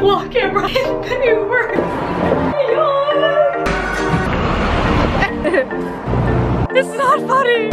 camera in the Uber. this is not funny.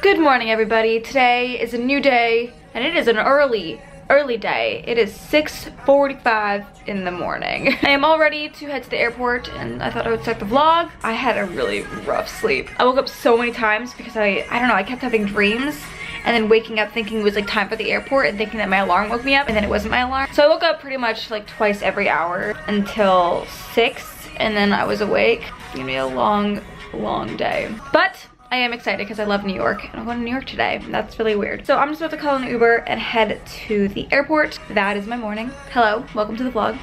Good morning everybody. Today is a new day and it is an early, early day. It is 6.45 in the morning. I am all ready to head to the airport and I thought I would start the vlog. I had a really rough sleep. I woke up so many times because I, I don't know, I kept having dreams and then waking up thinking it was like time for the airport and thinking that my alarm woke me up and then it wasn't my alarm. So I woke up pretty much like twice every hour until six and then I was awake. It's gonna be a long, long day. But I am excited because I love New York and I'm going to New York today. That's really weird. So I'm just about to call an Uber and head to the airport. That is my morning. Hello, welcome to the vlog.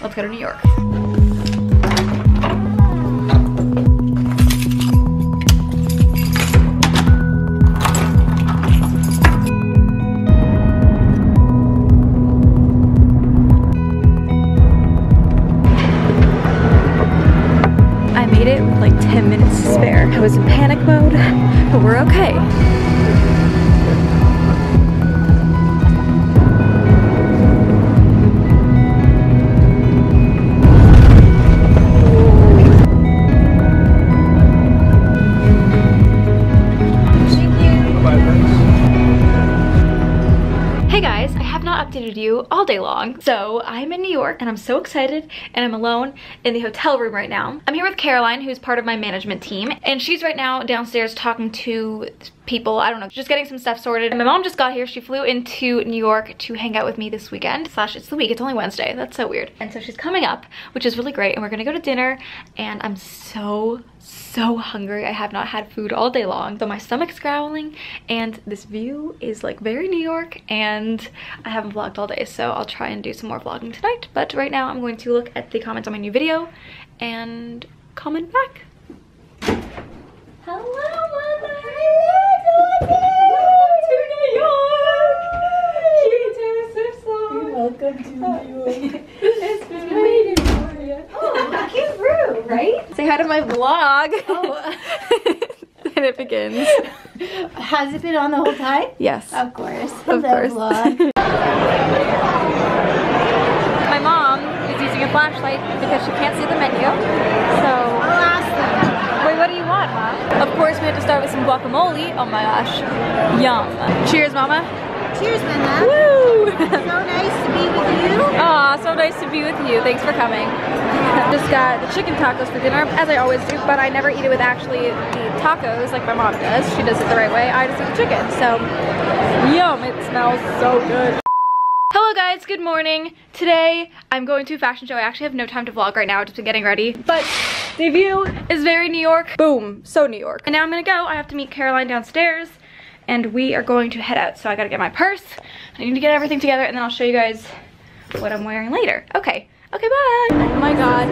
Let's go to New York. Was in panic mode, but we're okay. Hey guys, I have not updated you all day long. So I'm in New York and I'm so excited and I'm alone in the hotel room right now. I'm here with Caroline, who's part of my management team, and she's right now downstairs talking to people, I don't know, just getting some stuff sorted. And my mom just got here. She flew into New York to hang out with me this weekend. Slash, it's the week, it's only Wednesday. That's so weird. And so she's coming up, which is really great. And we're gonna go to dinner and I'm so, so hungry. I have not had food all day long. So my stomach's growling and this view is like very New York and I haven't vlogged all day. So I'll try and do some more vlogging tonight. But right now I'm going to look at the comments on my new video and comment back. Hello, mother. Welcome to New York. it's been waiting for you. Oh, cute room, right? Hi to my vlog. Oh. and it begins. Has it been on the whole time? Yes. Of course. Of the course. Vlog. My mom is using a flashlight because she can't see the menu. So, I'll ask them. wait, what do you want, Mom? Of course, we have to start with some guacamole. Oh my gosh. Yum. Cheers, Mama. Cheers. Woo! So nice to be with you. Aw, so nice to be with you. Thanks for coming. Just got the chicken tacos for dinner, as I always do, but I never eat it with actually the tacos like my mom does. She does it the right way. I just eat the chicken. So, yum, it smells so good. Hello guys, good morning. Today I'm going to a fashion show. I actually have no time to vlog right now, I've just been getting ready. But the view is very New York. Boom, so New York. And now I'm gonna go. I have to meet Caroline downstairs and we are going to head out. So I gotta get my purse. I need to get everything together and then I'll show you guys what I'm wearing later. Okay, okay, bye. Oh my God.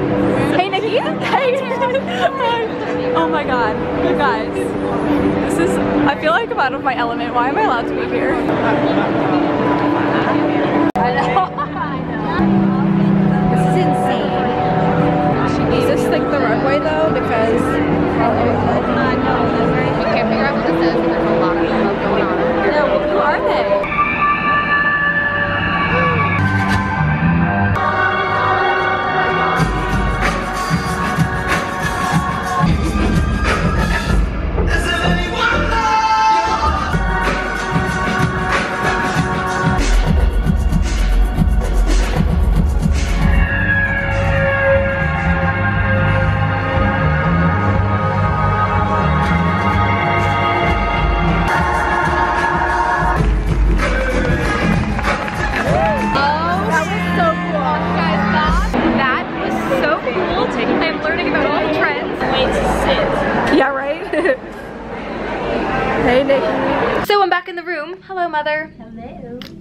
Hey, Nikki. Hey. Oh my God, you guys. This is, I feel like I'm out of my element. Why am I allowed to be here? I know. Cool. I'm learning about all the trends. Wait to sit. Yeah, right? hey, Nikki. So I'm back in the room. Hello, mother. Hello.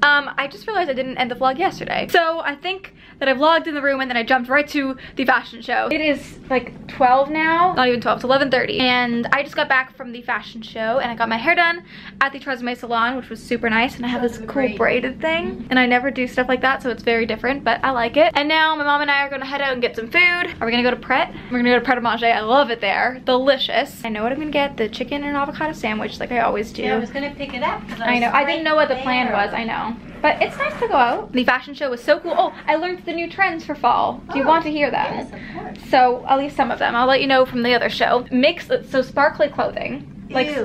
Um, I just realized I didn't end the vlog yesterday. So I think that I vlogged in the room and then I jumped right to the fashion show. It is like 12 now, not even 12, it's 11.30. And I just got back from the fashion show and I got my hair done at the Tresemme salon, which was super nice. And I have this cool braided thing. And I never do stuff like that, so it's very different, but I like it. And now my mom and I are gonna head out and get some food. Are we gonna go to Pret? We're gonna go to Pret a Manger. I love it there. Delicious. I know what I'm gonna get, the chicken and avocado sandwich like I always do. Yeah, I was gonna pick it up. I was know. I didn't know what the plan was. I know. But it's nice to go out. The fashion show was so cool. Oh, I learned the new trends for fall. Do you Oh, want to hear them? Yes, of course. So, at least some of them. I'll let you know from the other show. Mix, so sparkly clothing. Like.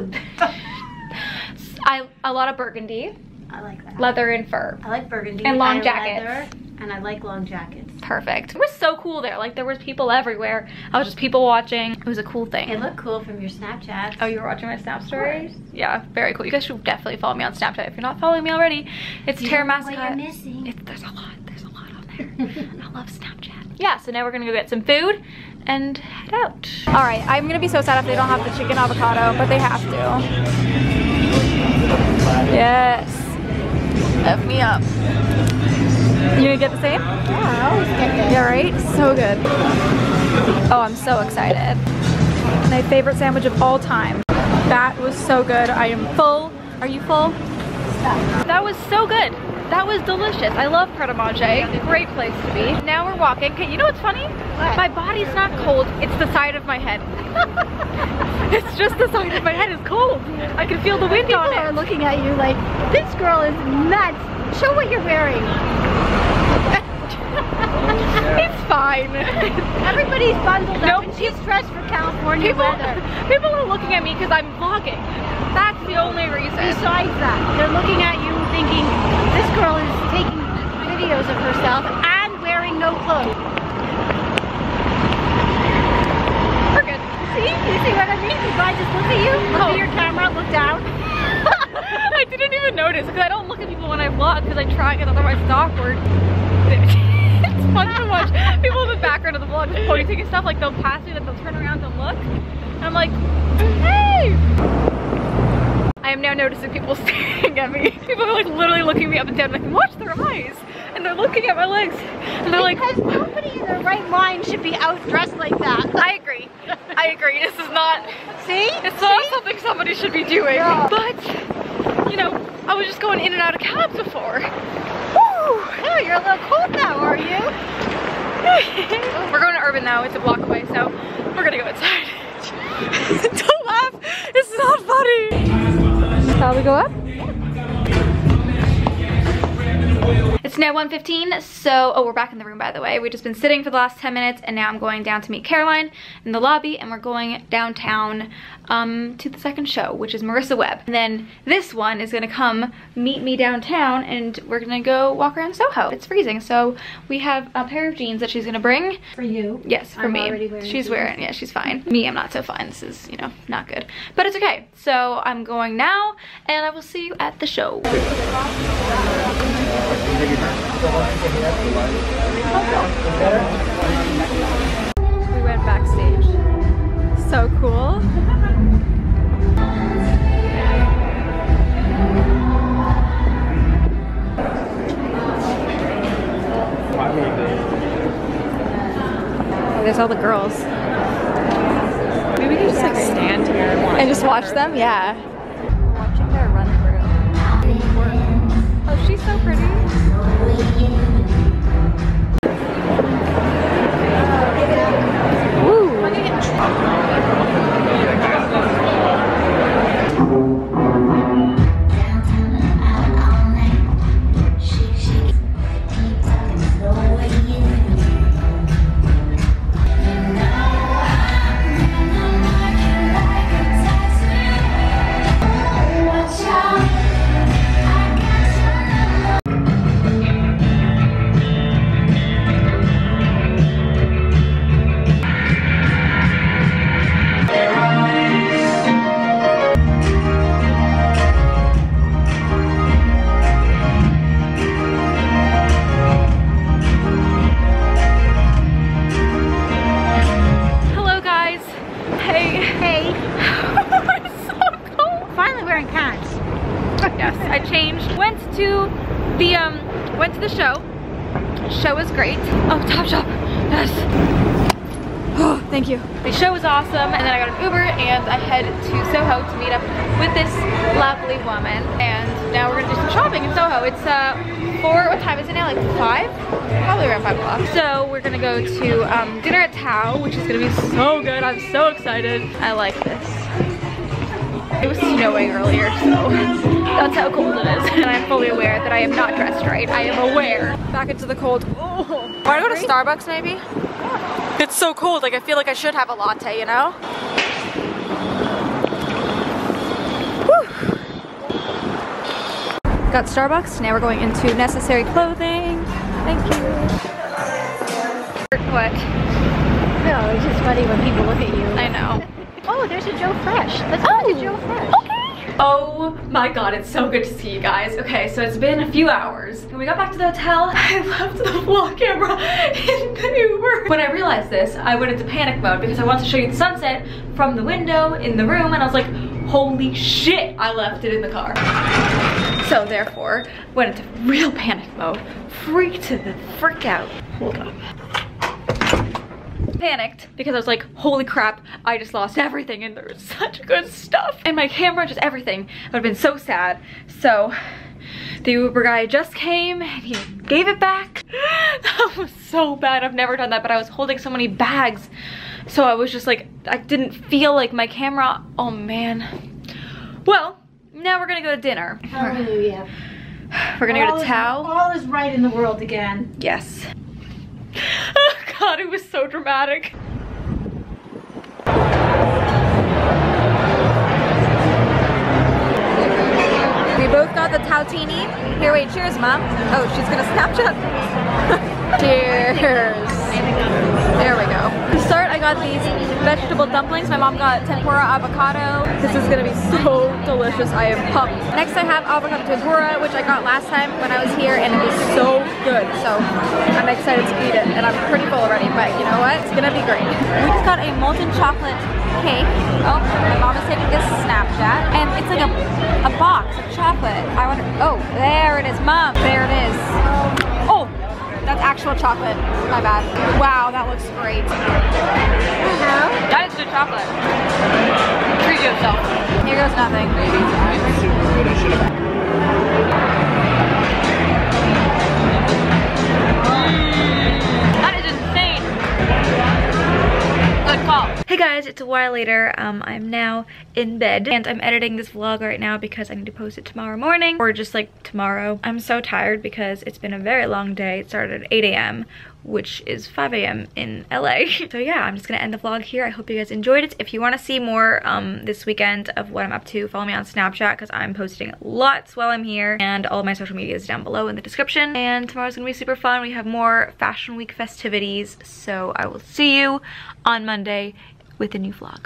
I, a lot of burgundy, I like that. leather and fur. I like burgundy. And long I jackets. leather, and I like long jackets. Perfect. It was so cool there. Like, there was people everywhere. I was just people watching. It was a cool thing. It looked cool from your Snapchat. Oh, you were watching my Snap stories? Yeah, very cool. You guys should definitely follow me on Snapchat if you're not following me already. It's You Tara don't know what Massicotte. you're missing. It's, there's a lot. There's a lot on there. I love Snapchat. Yeah, so now we're gonna go get some food and head out. All right, I'm gonna be so sad if they don't have the chicken avocado, but they have to. Yes. F me up. You gonna get the same? Yeah, I always get this. Yeah, right? So good. Oh, I'm so excited. My favorite sandwich of all time. That was so good. I am full. Are you full? That was so good. That was delicious. I love Pret a Manger. Great place to be. Now we're walking. Okay, you know what's funny? What? My body's not cold. It's the side of my head. it's just the side of my head is cold. I can feel the wind People on are looking at you like, this girl is nuts. Show what you're wearing. It's fine. Everybody's bundled Nope. up and she's dressed for California People, weather. people are looking at me because I'm vlogging. That's the only reason. Besides that, they're looking at you thinking, this girl is taking videos of herself and wearing no clothes. We're good. See? You see what I mean? The guy just look at you, look Oh. at your camera, look down. I didn't even notice because I don't look at people when I vlog because I try because otherwise it's awkward. fun to watch people in the background of the vlog just pointing and stuff. Like they'll pass me, then they'll turn around to look, and I'm like, hey. I am now noticing people staring at me. People are like literally looking me up and down, like watch their eyes, and they're looking at my legs, and they're like, Because nobody in their right mind should be out dressed like that. I agree. I agree. This is not. See? It's not something somebody should be doing. No. But, you know, I was just going in and out of cabs before. Oh, you're a little cold now, are you? we're going to Urban now. It's a block away, so we're gonna go inside. Don't laugh. It's not funny. Shall we go up? It's now 1.15, so, oh, we're back in the room, by the way. We've just been sitting for the last 10 minutes, and now I'm going down to meet Caroline in the lobby, and we're going downtown um, to the second show, which is Marissa Webb. And then this one is gonna come meet me downtown, and we're gonna go walk around Soho. It's freezing, so we have a pair of jeans that she's gonna bring. For you. Yes, for I'm me. wearing she's jeans. wearing, yeah, she's fine. Me, I'm not so fine. This is, you know, not good. But it's okay. So I'm going now, and I will see you at the show. We went backstage. So cool. There's all the girls. Maybe we can just like stand here and watch, and just watch them. Yeah. Watching their run through. Oh, she's so pretty. 啊。Show was awesome, and then I got an Uber, and I head to Soho to meet up with this lovely woman. And now we're gonna do some shopping in Soho. It's uh, four, what time is it now? Like five? Probably around five o'clock. So we're gonna go to um, dinner at Tao, which is gonna be so good. I'm so excited. I like this. It was snowing earlier, so that's how cold it is. And I'm fully aware that I am not dressed right. I am aware. Back into the cold. Oh. Wanna go to Starbucks maybe? It's so cold, like I feel like I should have a latte, you know? Whew. Got Starbucks, now we're going into necessary clothing. Thank you. What? No, it's just funny when people look at you. I know. Oh, there's a Joe Fresh. Let's go to oh. Joe Fresh. Oh my god, it's so good to see you guys. Okay, so it's been a few hours. When we got back to the hotel, I left the vlog camera in the Uber. When I realized this, I went into panic mode because I wanted to show you the sunset from the window in the room and I was like, holy shit, I left it in the car. So therefore, went into real panic mode. Freaked the frick out. Hold up panicked because I was like, holy crap, I just lost everything and there was such good stuff. And my camera, just everything. I would have been so sad. So the Uber guy just came and he gave it back. that was so bad. I've never done that, but I was holding so many bags. So I was just like, I didn't feel like my camera, oh man. Well, now we're gonna go to dinner. Hallelujah. We're gonna all go to Tao. All is right in the world again. Yes. God, it was so dramatic. We both got the Tautini. Here, wait, cheers, Mom. Oh, she's gonna Snapchat. cheers. There we go. I got these vegetable dumplings. My mom got tempura avocado. This is gonna be so delicious. I am pumped. Next, I have avocado tempura, which I got last time when I was here, and it was so good. So I'm excited to eat it, and I'm pretty full already, but you know what? It's gonna be great. We just got a molten chocolate cake. Oh, my mom is taking this Snapchat, and it's like a, a box of chocolate. I wonder, oh, there it is, Mom. There it is. Actual chocolate. My bad. Wow, that looks great. That is good chocolate. Treat yourself. Here goes nothing. Hey guys, it's a while later. Um, I'm now in bed and I'm editing this vlog right now because I need to post it tomorrow morning or just like tomorrow. I'm so tired because it's been a very long day. It started at 8 a.m which is 5 a.m. in LA. so yeah, I'm just gonna end the vlog here. I hope you guys enjoyed it. If you wanna see more um, this weekend of what I'm up to, follow me on Snapchat because I'm posting lots while I'm here and all of my social media is down below in the description. And tomorrow's gonna be super fun. We have more Fashion Week festivities. So I will see you on Monday with a new vlog.